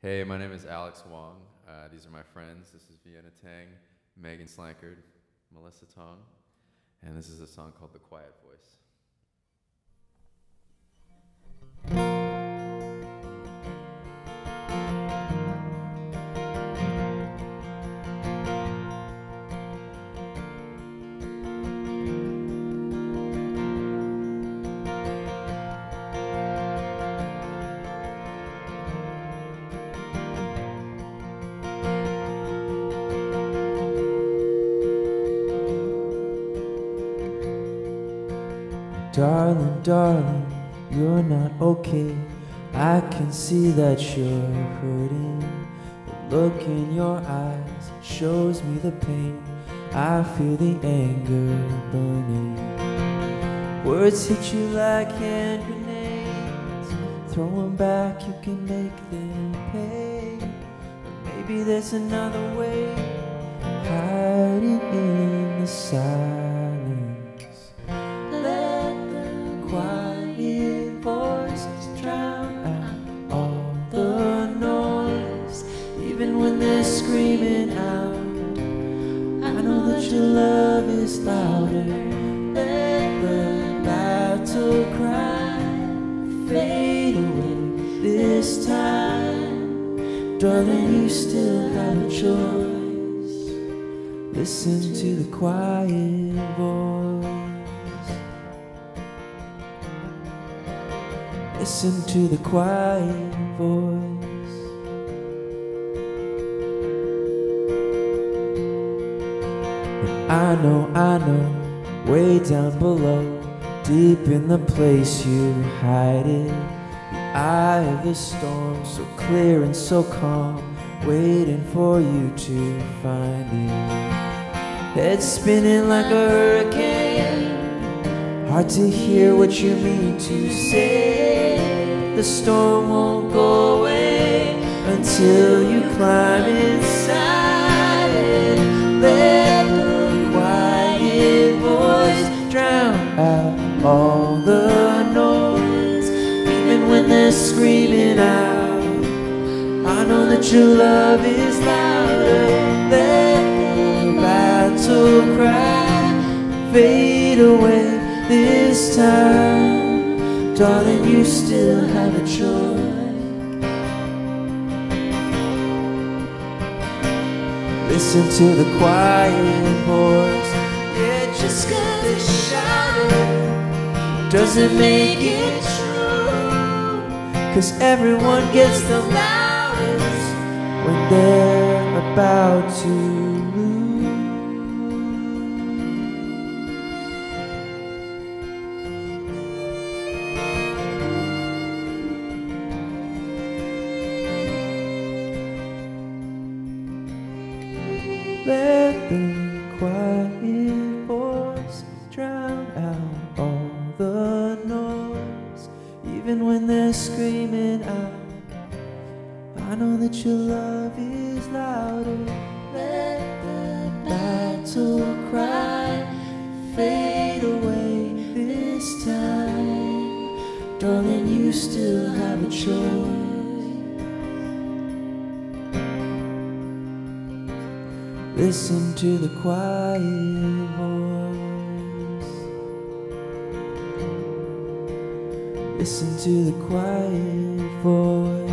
Hey, my name is Alex Wong. Uh, these are my friends. This is Vienna Teng, Megan Slankard, Melissa Tong, and this is a song called The Quiet Voice. Darling, darling, you're not okay. I can see that you're hurting. The look in your eyes shows me the pain. I feel the anger burning. Words hit you like hand grenades. Throw them back, you can make them pay. But maybe there's another way. Hiding in the silence. Louder. Let the battle cry fade away this time. Darling, you still have a choice. Listen to the quiet voice. Listen to the quiet voice. I know, I know, way down below, deep in the place you hide it, the eye of the storm, so clear and so calm, waiting for you to find it. Head spinning like a hurricane, hard to hear what you mean to say. The storm won't go away until you climb inside even screaming out. I know that your love is louder. Let the battle cry fade away this time. Darling, you still have a choice. Listen to the quiet voice. Yeah, just cause it's shouting doesn't make it true. Cause everyone gets the loudest when they're about to lose. Let the quiet when they're screaming out. I know that your love is louder. Let the battle cry fade away this time. Darling, you still have a choice. Listen to the quiet voice. Listen to the quiet voice.